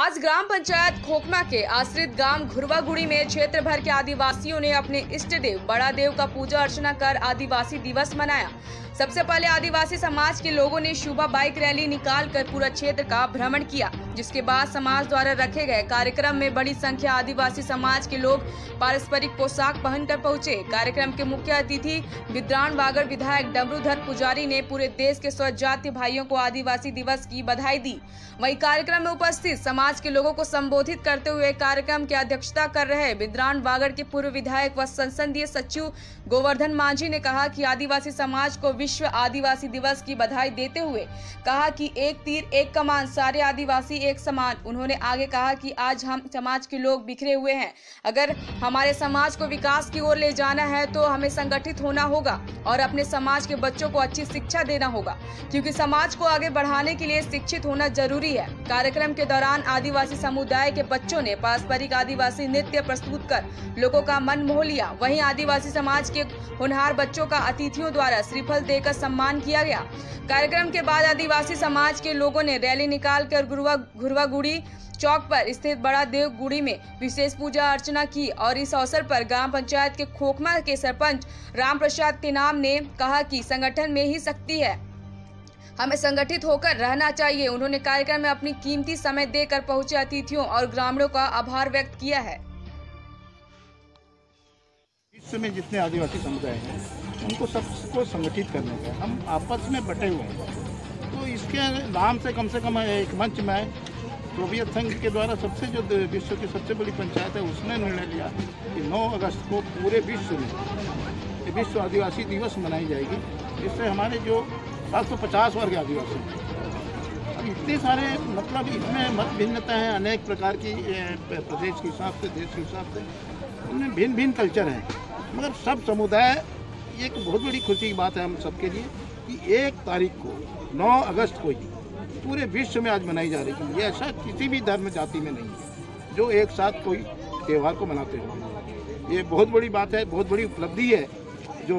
आज ग्राम पंचायत खोखमा के आश्रित गाँव घुरवागुड़ी में क्षेत्र भर के आदिवासियों ने अपने इष्ट देव, बड़ा देव का पूजा अर्चना कर आदिवासी दिवस मनाया। सबसे पहले आदिवासी समाज के लोगों ने शुभा बाइक रैली निकाल कर पूरा क्षेत्र का भ्रमण किया। जिसके बाद समाज द्वारा रखे गए कार्यक्रम में बड़ी संख्या आदिवासी समाज के लोग पारस्परिक पोशाक पहनकर पहुँचे। कार्यक्रम के मुख्य अतिथि विद्रान वागड़ विधायक डमरूधर पुजारी ने पूरे देश के स्वजाति भाइयों को आदिवासी दिवस की बधाई दी। वही कार्यक्रम में उपस्थित समाज के लोगों को संबोधित करते हुए कार्यक्रम की अध्यक्षता कर रहे विद्रान वागड़ के पूर्व विधायक व संसदीय सचिव गोवर्धन मांझी ने कहा कि आदिवासी समाज को विश्व आदिवासी दिवस की बधाई देते हुए कहा कि एक तीर एक कमान, सारे आदिवासी एक समान उन्होंने आगे कहा कि आज हम समाज के लोग बिखरे हुए हैं। अगर हमारे समाज को विकास की ओर ले जाना है तो हमें संगठित होना होगा और अपने समाज के बच्चों को अच्छी शिक्षा देना होगा, क्योंकि समाज को आगे बढ़ाने के लिए शिक्षित होना ज़रूरी है। कार्यक्रम के दौरान आदिवासी समुदाय के बच्चों ने पारस्परिक आदिवासी नृत्य प्रस्तुत कर लोगों का मन मोह लिया। वहीं आदिवासी समाज के होनहार बच्चों का अतिथियों द्वारा श्रीफल देकर सम्मान किया गया। कार्यक्रम के बाद आदिवासी समाज के लोगों ने रैली निकाल कर गुरुवा घुरवागुड़ी चौक पर स्थित बड़ा देव गुड़ी में विशेष पूजा अर्चना की और इस अवसर पर ग्राम पंचायत के खोखमा के सरपंच राम प्रसाद के नाम ने कहा कि संगठन में ही शक्ति है। हमें संगठित होकर रहना चाहिए। उन्होंने कार्यक्रम में अपनी कीमती समय देकर पहुँचे अतिथियों और ग्रामीणों का आभार व्यक्त किया है। विश्व में जितने आदिवासी समुदाय हैं, उनको सबको संगठित करने का हम आपस में बटे हुए हैं। तो इसके नाम से कम से कम एक मंच में सोवियत संघ के द्वारा सबसे जो विश्व की सबसे बड़ी पंचायत है, उसने निर्णय लिया कि 9 अगस्त को पूरे विश्व में, विश्व आदिवासी दिवस मनाई जाएगी। जिससे हमारे जो 750 वर्ग आदिवासी अब इतने सारे मतलब इसमें मत भिन्नता है, अनेक प्रकार की प्रदेश के हिसाब से, देश के हिसाब से, उनमें भिन्न भिन्न कल्चर हैं। मगर सब समुदाय एक बहुत बड़ी खुशी की बात है हम सबके लिए। कि एक तारीख को 9 अगस्त को ही पूरे विश्व में आज मनाई जा रही है। ये ऐसा किसी भी धर्म, जाति में नहीं है, जो एक साथ कोई त्यौहार को मनाते हो ये बहुत बड़ी बात है, बहुत बड़ी उपलब्धि है, जो